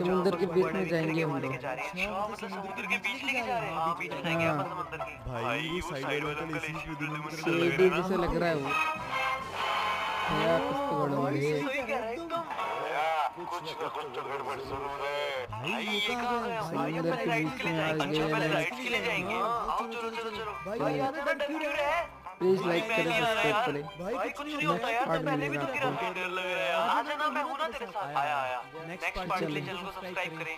समुद्र के बीच में जाएँगे हम लोग। जैसे लग रहा है वो। कुछ गड़बड़ सुनो रे भाई ये कहाँ है सामने राइट के लिए जाएँगे। अच्छा चलो चलो चलो भाई यहाँ बीच में आज गए प्लीज़ लाइक करें सब्सक्राइब करें। भाई कुछ नहीं होता यार तो पहले भी तो गिरा डर लग रहा है आज ना मैं हूँ ना तेरे साथ। आया आया। नेक्स्ट पार्ट के लिए चैनल को सब्सक्राइब करें।